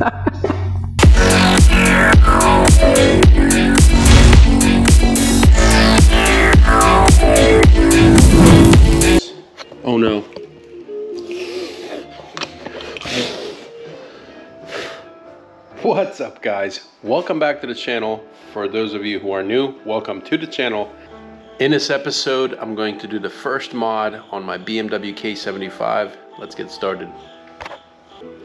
oh no. What's up guys? Welcome back to the channel. For those of you who are new, welcome to the channel. In this episode, I'm going to do the first mod on my BMW K75. Let's get started.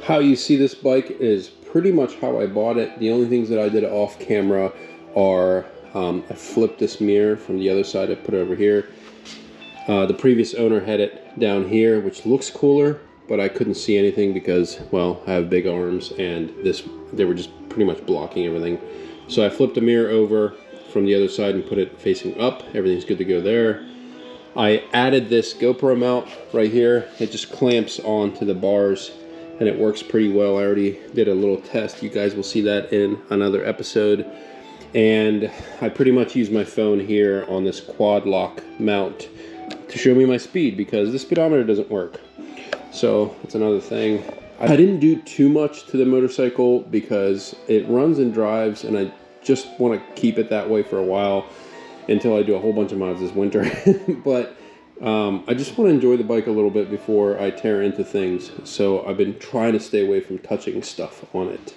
How you see this bike is pretty much how I bought it. The only things that I did off camera are um, I flipped this mirror from the other side, I put it over here. Uh, the previous owner had it down here, which looks cooler, but I couldn't see anything because, well, I have big arms and this they were just pretty much blocking everything. So I flipped the mirror over from the other side and put it facing up. Everything's good to go there. I added this GoPro mount right here. It just clamps onto the bars and it works pretty well. I already did a little test. You guys will see that in another episode. And I pretty much use my phone here on this quad lock mount to show me my speed because the speedometer doesn't work. So that's another thing. I didn't do too much to the motorcycle because it runs and drives and I just want to keep it that way for a while until I do a whole bunch of mods this winter. but um, I just want to enjoy the bike a little bit before I tear into things. So I've been trying to stay away from touching stuff on it.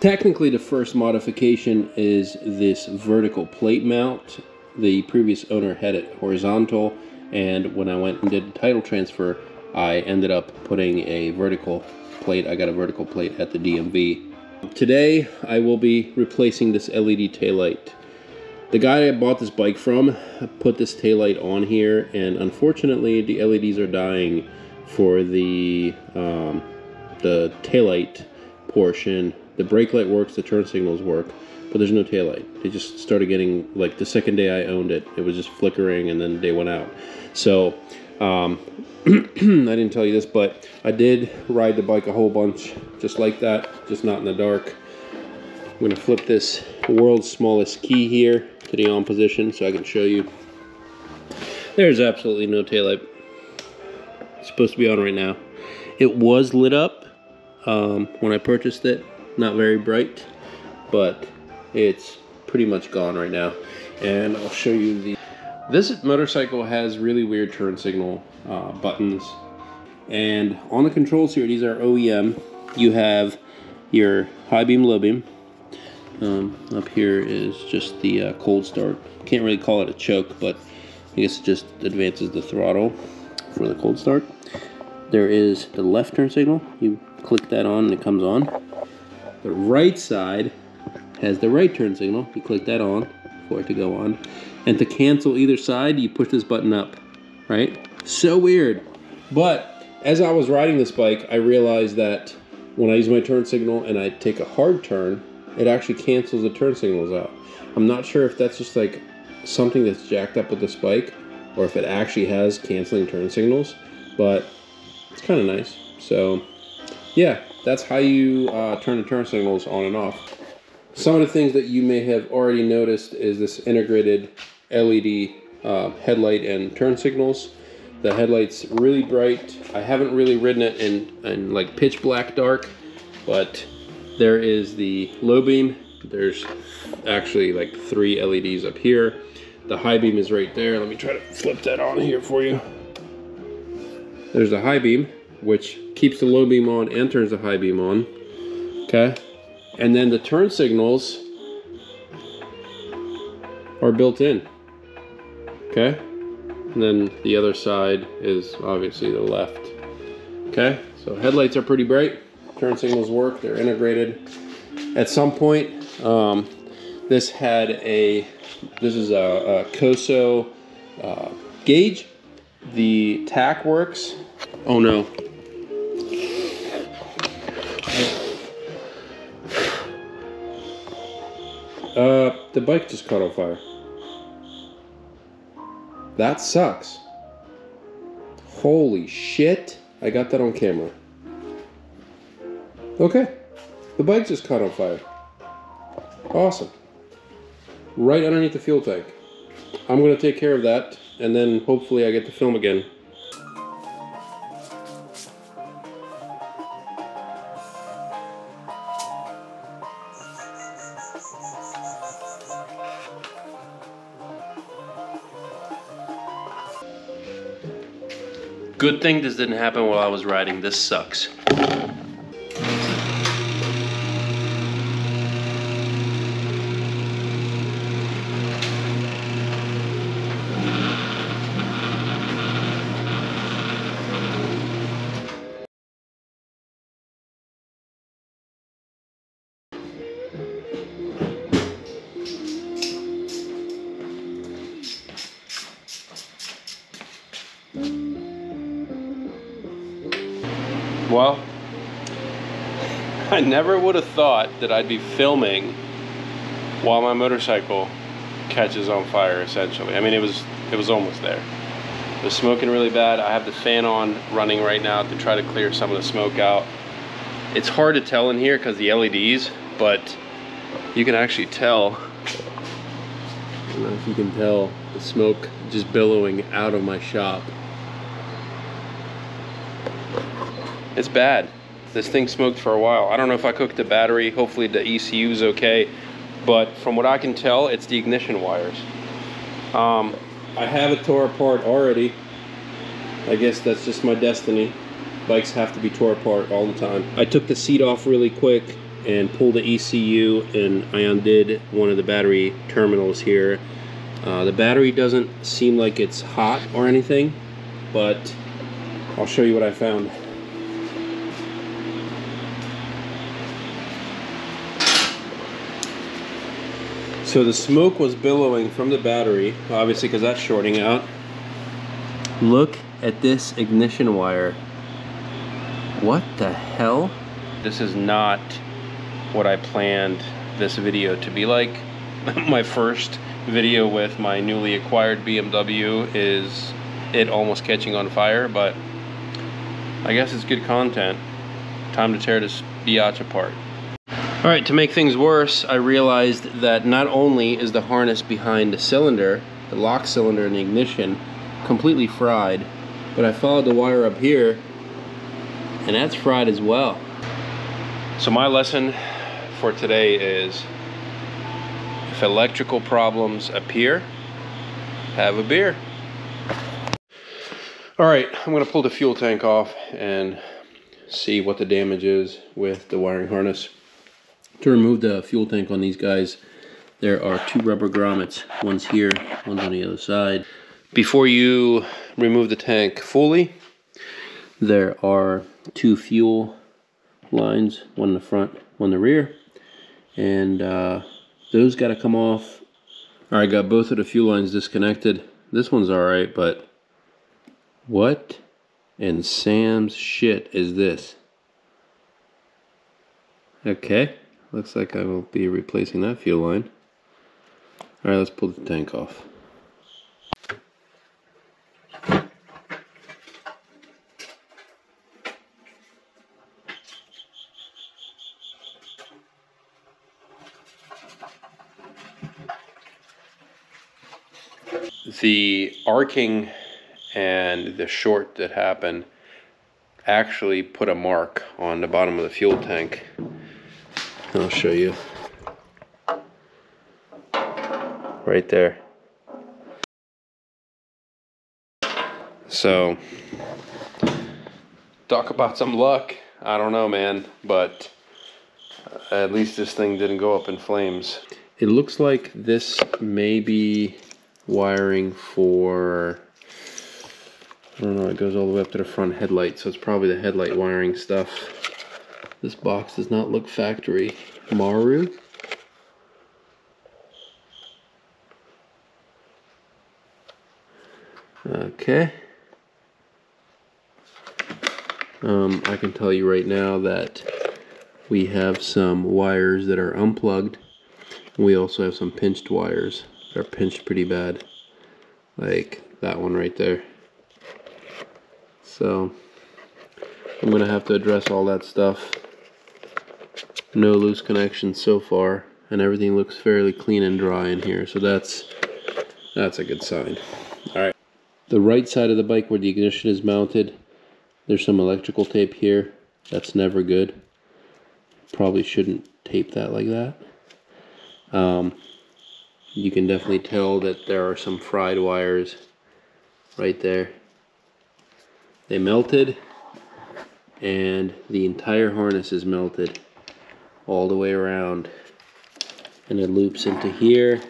Technically the first modification is this vertical plate mount. The previous owner had it horizontal and when I went and did title transfer I ended up putting a vertical plate. I got a vertical plate at the DMV. Today I will be replacing this LED taillight. The guy I bought this bike from put this taillight on here and unfortunately the LEDs are dying for the um, the taillight portion. The brake light works, the turn signals work, but there's no taillight. They just started getting, like the second day I owned it, it was just flickering and then they went out. So um, I didn't tell you this, but I did ride the bike a whole bunch, just like that, just not in the dark. I'm gonna flip this world's smallest key here to the on position so I can show you. There's absolutely no taillight. It's supposed to be on right now. It was lit up um, when I purchased it, not very bright, but it's pretty much gone right now. And I'll show you the this motorcycle has really weird turn signal uh, buttons. And on the controls here, these are OEM. You have your high beam, low beam. Um, up here is just the uh, cold start. Can't really call it a choke, but I guess it just advances the throttle for the cold start. There is the left turn signal. You click that on and it comes on. The right side has the right turn signal. You click that on for it to go on. And to cancel either side, you push this button up, right? So weird. But as I was riding this bike, I realized that when I use my turn signal and I take a hard turn, it actually cancels the turn signals out. I'm not sure if that's just like something that's jacked up with the spike or if it actually has canceling turn signals, but it's kind of nice. So yeah, that's how you uh, turn the turn signals on and off. Some of the things that you may have already noticed is this integrated LED uh, headlight and turn signals. The headlight's really bright. I haven't really ridden it in, in like pitch black dark, but there is the low beam. There's actually like three LEDs up here. The high beam is right there. Let me try to flip that on here for you. There's the high beam, which keeps the low beam on and turns the high beam on. Okay. And then the turn signals are built in. Okay? And then the other side is obviously the left. Okay? So headlights are pretty bright. Turn signals work. They're integrated. At some point, um, this had a, this is a, a Koso uh, gauge. The tach works. Oh no, Uh, the bike just caught on fire. That sucks. Holy shit. I got that on camera. Okay. The bike just caught on fire. Awesome. Right underneath the fuel tank. I'm going to take care of that, and then hopefully I get to film again. Good thing this didn't happen while I was riding. This sucks. Well, I never would have thought that I'd be filming while my motorcycle catches on fire essentially. I mean it was it was almost there. It was smoking really bad. I have the fan on running right now to try to clear some of the smoke out. It's hard to tell in here because the LEDs, but you can actually tell. I don't know if you can tell the smoke just billowing out of my shop. It's bad. This thing smoked for a while. I don't know if I cooked the battery. Hopefully the ECU is okay. But from what I can tell, it's the ignition wires. Um, I have it tore apart already. I guess that's just my destiny. Bikes have to be tore apart all the time. I took the seat off really quick and pulled the ECU and I undid one of the battery terminals here. Uh, the battery doesn't seem like it's hot or anything, but I'll show you what I found. So the smoke was billowing from the battery, obviously because that's shorting out. Look at this ignition wire. What the hell? This is not what I planned this video to be like. my first video with my newly acquired BMW is it almost catching on fire, but I guess it's good content. Time to tear this biatch apart. All right, to make things worse, I realized that not only is the harness behind the cylinder, the lock cylinder and the ignition, completely fried, but I followed the wire up here, and that's fried as well. So my lesson for today is, if electrical problems appear, have a beer. All right, I'm gonna pull the fuel tank off and see what the damage is with the wiring harness. To remove the fuel tank on these guys, there are two rubber grommets. One's here, one's on the other side. Before you remove the tank fully, there are two fuel lines, one in the front, one in the rear. And uh, those got to come off. All right, got both of the fuel lines disconnected. This one's all right, but what in Sam's shit is this? Okay. Looks like I will be replacing that fuel line. Alright, let's pull the tank off. The arcing and the short that happened actually put a mark on the bottom of the fuel tank I'll show you. Right there. So, talk about some luck. I don't know, man, but uh, at least this thing didn't go up in flames. It looks like this may be wiring for, I don't know, it goes all the way up to the front headlight, so it's probably the headlight wiring stuff. This box does not look factory. Maru. Okay. Um, I can tell you right now that we have some wires that are unplugged. We also have some pinched wires that are pinched pretty bad. Like that one right there. So I'm going to have to address all that stuff no loose connections so far and everything looks fairly clean and dry in here so that's that's a good sign. All right. The right side of the bike where the ignition is mounted there's some electrical tape here. That's never good. Probably shouldn't tape that like that. Um, you can definitely tell that there are some fried wires right there. They melted and the entire harness is melted all the way around. And it loops into here.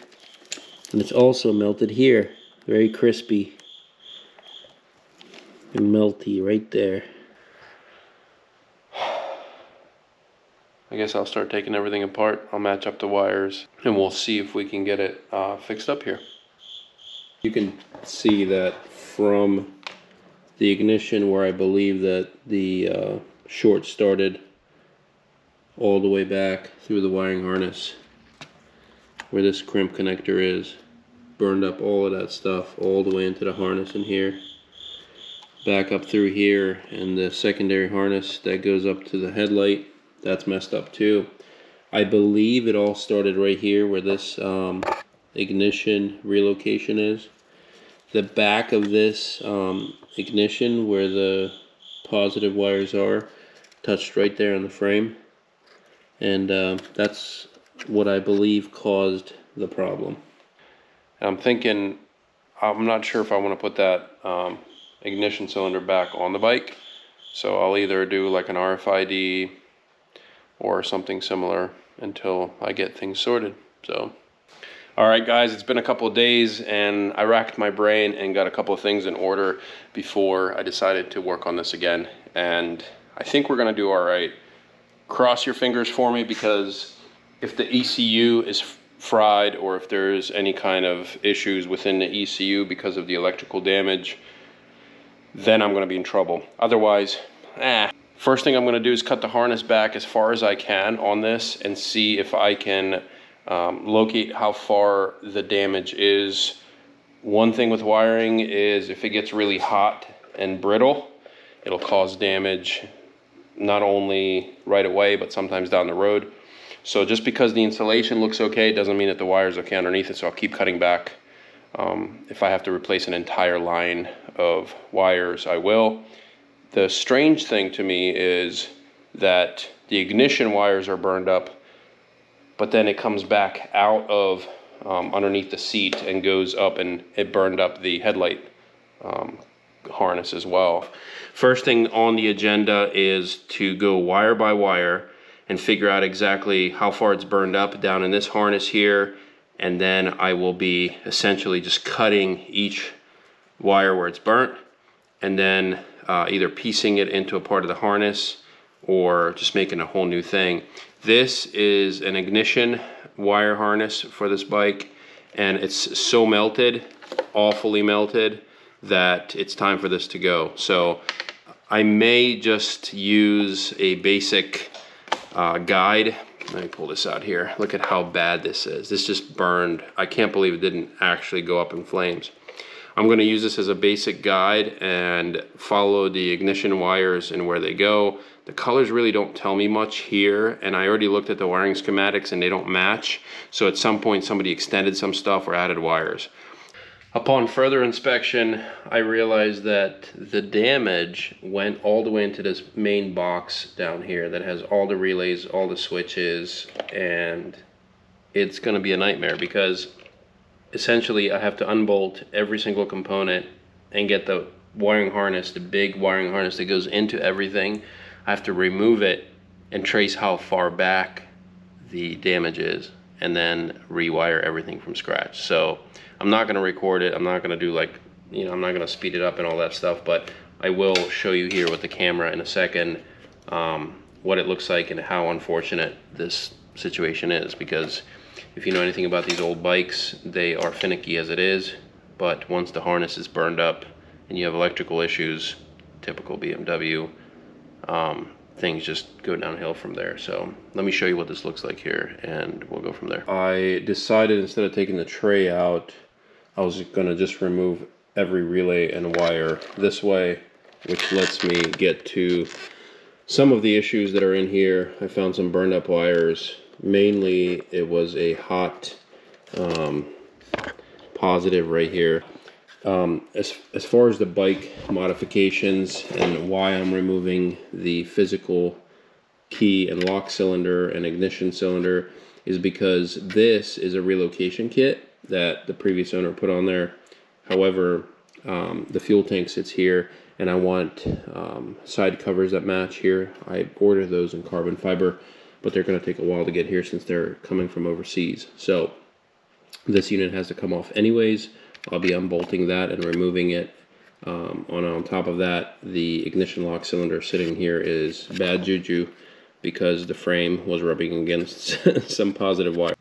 And it's also melted here. Very crispy. And melty right there. I guess I'll start taking everything apart. I'll match up the wires. And we'll see if we can get it uh, fixed up here. You can see that from the ignition where I believe that the uh, short started all the way back through the wiring harness where this crimp connector is. Burned up all of that stuff all the way into the harness in here. Back up through here and the secondary harness that goes up to the headlight that's messed up too. I believe it all started right here where this um, ignition relocation is. The back of this um, ignition where the positive wires are touched right there on the frame and uh, that's what I believe caused the problem. I'm thinking I'm not sure if I want to put that um, ignition cylinder back on the bike so I'll either do like an RFID or something similar until I get things sorted so all right, guys, it's been a couple of days and I racked my brain and got a couple of things in order before I decided to work on this again. And I think we're gonna do all right. Cross your fingers for me because if the ECU is fried or if there's any kind of issues within the ECU because of the electrical damage, then I'm gonna be in trouble. Otherwise, eh. First thing I'm gonna do is cut the harness back as far as I can on this and see if I can um, locate how far the damage is. One thing with wiring is if it gets really hot and brittle, it'll cause damage not only right away, but sometimes down the road. So just because the insulation looks okay, doesn't mean that the wire's okay underneath it, so I'll keep cutting back. Um, if I have to replace an entire line of wires, I will. The strange thing to me is that the ignition wires are burned up, but then it comes back out of um, underneath the seat and goes up and it burned up the headlight um, harness as well. First thing on the agenda is to go wire by wire and figure out exactly how far it's burned up down in this harness here and then I will be essentially just cutting each wire where it's burnt and then uh, either piecing it into a part of the harness or just making a whole new thing. This is an ignition wire harness for this bike and it's so melted, awfully melted, that it's time for this to go. So I may just use a basic uh, guide. Let me pull this out here. Look at how bad this is. This just burned. I can't believe it didn't actually go up in flames. I'm going to use this as a basic guide and follow the ignition wires and where they go. The colors really don't tell me much here and I already looked at the wiring schematics and they don't match. So at some point somebody extended some stuff or added wires. Upon further inspection, I realized that the damage went all the way into this main box down here that has all the relays, all the switches, and it's going to be a nightmare because essentially I have to unbolt every single component and get the wiring harness, the big wiring harness that goes into everything. I have to remove it and trace how far back the damage is and then rewire everything from scratch. So I'm not gonna record it. I'm not gonna do like, you know, I'm not gonna speed it up and all that stuff, but I will show you here with the camera in a second um, what it looks like and how unfortunate this situation is because if you know anything about these old bikes, they are finicky as it is, but once the harness is burned up and you have electrical issues, typical BMW, um, things just go downhill from there. So let me show you what this looks like here and we'll go from there. I decided instead of taking the tray out, I was gonna just remove every relay and wire this way, which lets me get to some of the issues that are in here. I found some burned up wires mainly it was a hot um, positive right here. Um, as, as far as the bike modifications and why I'm removing the physical key and lock cylinder and ignition cylinder is because this is a relocation kit that the previous owner put on there. However, um, the fuel tank sits here and I want um, side covers that match here. I ordered those in carbon fiber, but they're going to take a while to get here since they're coming from overseas. So this unit has to come off anyways. I'll be unbolting that and removing it. Um, on on top of that, the ignition lock cylinder sitting here is bad juju because the frame was rubbing against some positive wire.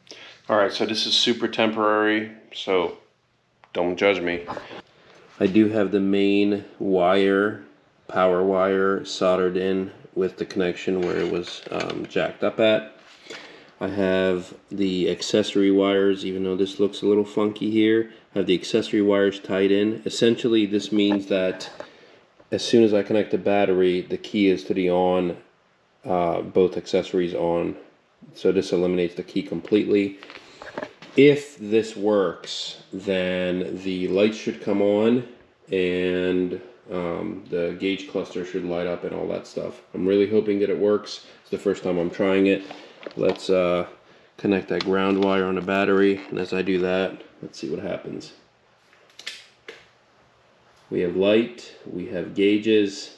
All right, so this is super temporary, so don't judge me. I do have the main wire, power wire, soldered in with the connection where it was um, jacked up at. I have the accessory wires, even though this looks a little funky here. I have the accessory wires tied in. Essentially, this means that as soon as I connect the battery, the key is to the on, uh, both accessories on. So this eliminates the key completely. If this works, then the lights should come on and um, the gauge cluster should light up and all that stuff. I'm really hoping that it works. It's the first time I'm trying it. Let's uh, connect that ground wire on the battery and as I do that, let's see what happens. We have light, we have gauges,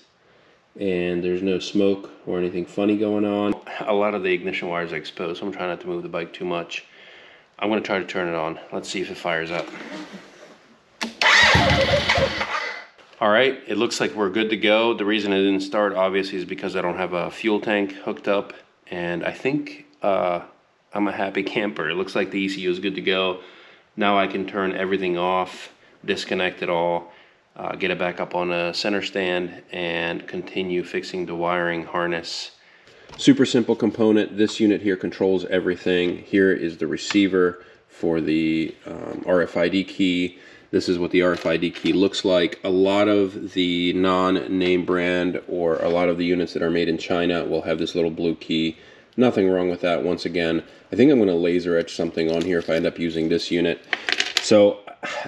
and there's no smoke or anything funny going on. A lot of the ignition wires are exposed, so I'm trying not to move the bike too much. I'm going to try to turn it on. Let's see if it fires up. All right, it looks like we're good to go. The reason it didn't start obviously is because I don't have a fuel tank hooked up and I think uh, I'm a happy camper. It looks like the ECU is good to go. Now I can turn everything off, disconnect it all, uh, get it back up on a center stand and continue fixing the wiring harness. Super simple component. This unit here controls everything. Here is the receiver for the um, RFID key. This is what the RFID key looks like. A lot of the non-name brand or a lot of the units that are made in China will have this little blue key. Nothing wrong with that once again. I think I'm going to laser etch something on here if I end up using this unit. So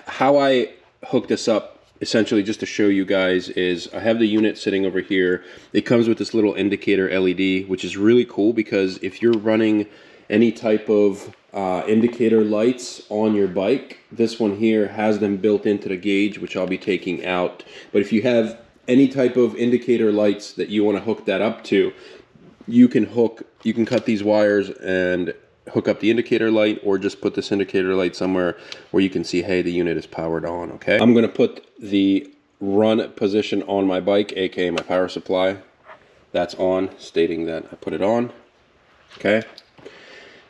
how I hook this up essentially just to show you guys is I have the unit sitting over here. It comes with this little indicator LED, which is really cool because if you're running any type of uh, indicator lights on your bike. This one here has them built into the gauge, which I'll be taking out. But if you have any type of indicator lights that you want to hook that up to, you can hook, you can cut these wires and hook up the indicator light or just put this indicator light somewhere where you can see, hey, the unit is powered on, okay? I'm gonna put the run position on my bike, aka my power supply. That's on, stating that I put it on, okay?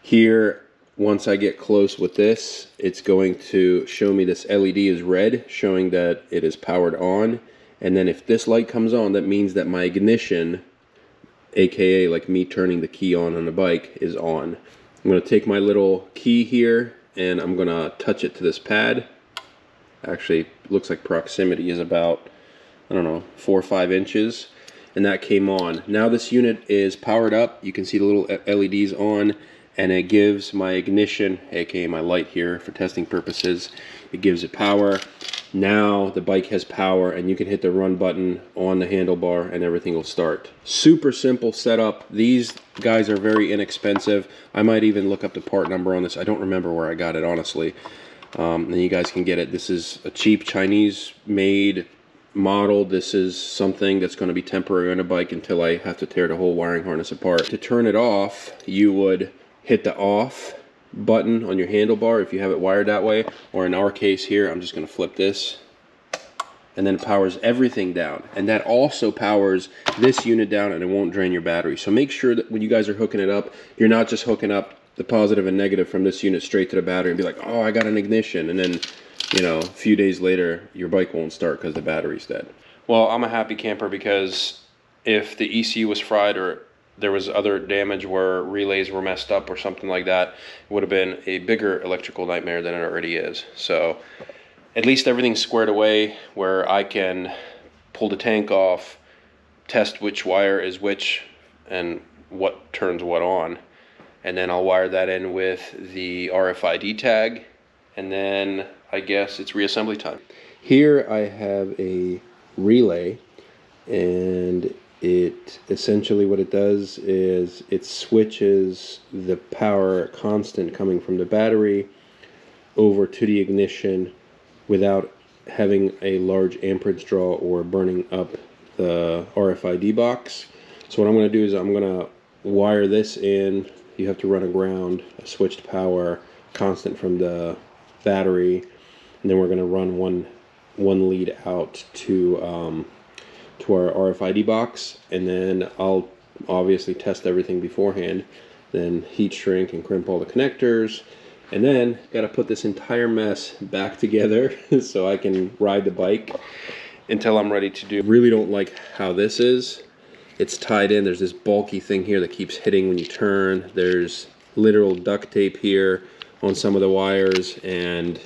Here, once I get close with this, it's going to show me this LED is red, showing that it is powered on. And then if this light comes on, that means that my ignition, aka like me turning the key on on the bike, is on. I'm going to take my little key here and I'm going to touch it to this pad. Actually, looks like proximity is about, I don't know, four or five inches. And that came on. Now this unit is powered up. You can see the little LEDs on and it gives my ignition, aka my light here for testing purposes, it gives it power. Now the bike has power and you can hit the run button on the handlebar and everything will start. Super simple setup. These guys are very inexpensive. I might even look up the part number on this. I don't remember where I got it, honestly. Um, and you guys can get it. This is a cheap Chinese made model. This is something that's going to be temporary on a bike until I have to tear the whole wiring harness apart. To turn it off, you would hit the off button on your handlebar if you have it wired that way. Or in our case here I'm just going to flip this. And then it powers everything down. And that also powers this unit down and it won't drain your battery. So make sure that when you guys are hooking it up you're not just hooking up the positive and negative from this unit straight to the battery and be like oh I got an ignition. And then you know a few days later your bike won't start because the battery's dead. Well I'm a happy camper because if the ECU was fried or there was other damage where relays were messed up or something like that, it would have been a bigger electrical nightmare than it already is. So at least everything's squared away where I can pull the tank off, test which wire is which and what turns what on. And then I'll wire that in with the RFID tag. And then I guess it's reassembly time. Here I have a relay and it essentially what it does is it switches the power constant coming from the battery over to the ignition without having a large amperage draw or burning up the RFID box. So what I'm going to do is I'm going to wire this in. You have to run a ground, a switched power, constant from the battery, and then we're going to run one one lead out to um, to our RFID box, and then I'll obviously test everything beforehand, then heat shrink and crimp all the connectors, and then got to put this entire mess back together so I can ride the bike until I'm ready to do. Really don't like how this is. It's tied in. There's this bulky thing here that keeps hitting when you turn. There's literal duct tape here on some of the wires and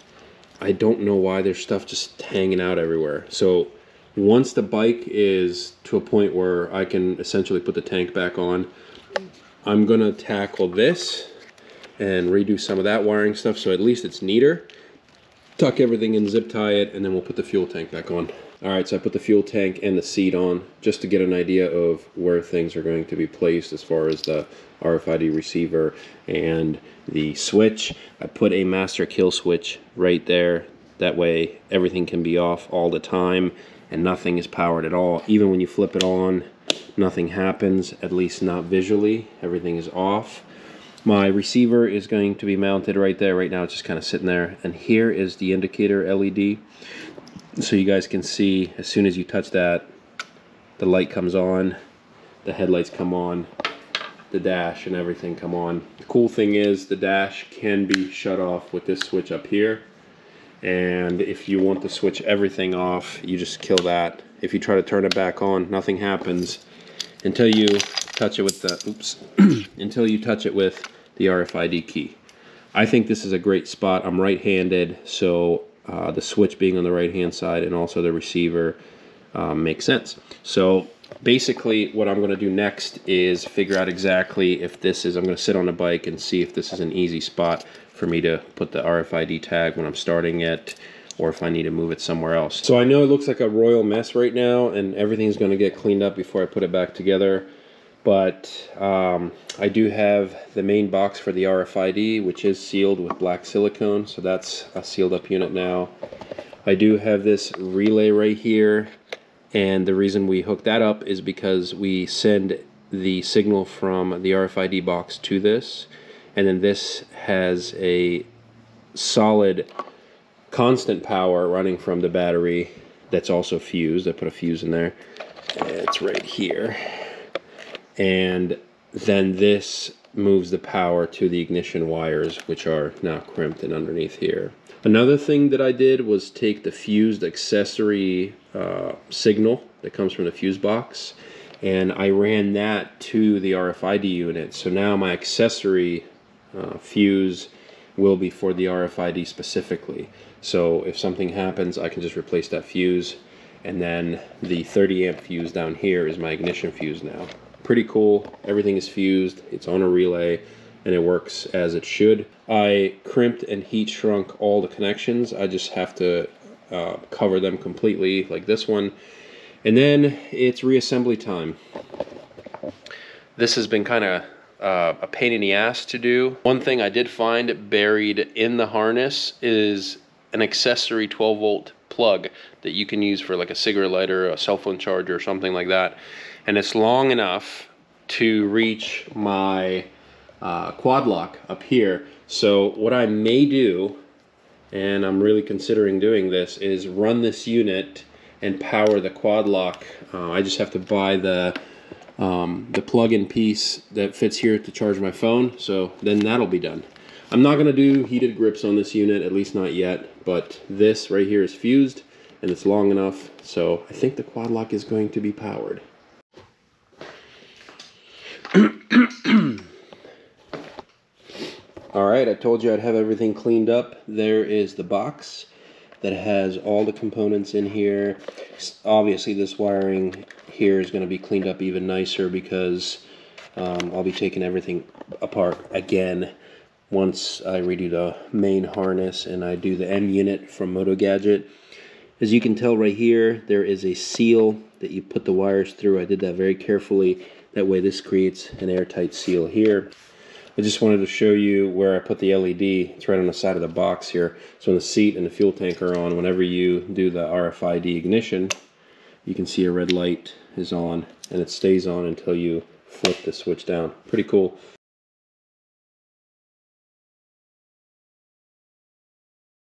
I don't know why there's stuff just hanging out everywhere. So once the bike is to a point where I can essentially put the tank back on, I'm gonna tackle this and redo some of that wiring stuff so at least it's neater. Tuck everything in, zip tie it, and then we'll put the fuel tank back on. All right, so I put the fuel tank and the seat on just to get an idea of where things are going to be placed as far as the RFID receiver and the switch. I put a master kill switch right there. That way everything can be off all the time and nothing is powered at all. Even when you flip it on, nothing happens, at least not visually. Everything is off. My receiver is going to be mounted right there. Right now it's just kind of sitting there. And here is the indicator LED so you guys can see as soon as you touch that the light comes on the headlights come on the dash and everything come on the cool thing is the dash can be shut off with this switch up here and if you want to switch everything off you just kill that. If you try to turn it back on nothing happens until you touch it with the oops until you touch it with the RFID key. I think this is a great spot. I'm right-handed so uh, the switch being on the right hand side and also the receiver um, makes sense. So basically what I'm going to do next is figure out exactly if this is, I'm going to sit on a bike and see if this is an easy spot for me to put the RFID tag when I'm starting it or if I need to move it somewhere else. So I know it looks like a royal mess right now and everything's going to get cleaned up before I put it back together but um, I do have the main box for the RFID which is sealed with black silicone so that's a sealed up unit now I do have this relay right here and the reason we hook that up is because we send the signal from the RFID box to this. And then this has a solid constant power running from the battery that's also fused. I put a fuse in there. It's right here. And then this moves the power to the ignition wires which are now crimped and underneath here. Another thing that I did was take the fused accessory uh, signal that comes from the fuse box and I ran that to the RFID unit. So now my accessory uh, fuse will be for the RFID specifically. So if something happens, I can just replace that fuse and then the 30 amp fuse down here is my ignition fuse now pretty cool. Everything is fused. It's on a relay and it works as it should. I crimped and heat shrunk all the connections. I just have to uh, cover them completely like this one. And then it's reassembly time. This has been kind of uh, a pain in the ass to do. One thing I did find buried in the harness is an accessory 12 volt plug that you can use for like a cigarette lighter, a cell phone charger, or something like that and it's long enough to reach my uh, quad lock up here. So what I may do, and I'm really considering doing this, is run this unit and power the quad lock. Uh, I just have to buy the um, the plug-in piece that fits here to charge my phone. So then that'll be done. I'm not going to do heated grips on this unit, at least not yet, but this right here is fused and it's long enough. So I think the quad lock is going to be powered. all right I told you I'd have everything cleaned up there is the box that has all the components in here obviously this wiring here is going to be cleaned up even nicer because um, I'll be taking everything apart again once I redo the main harness and I do the M unit from Motogadget as you can tell right here there is a seal that you put the wires through I did that very carefully that way this creates an airtight seal here. I just wanted to show you where I put the LED. It's right on the side of the box here. So when the seat and the fuel tank are on, whenever you do the RFID ignition, you can see a red light is on and it stays on until you flip the switch down. Pretty cool.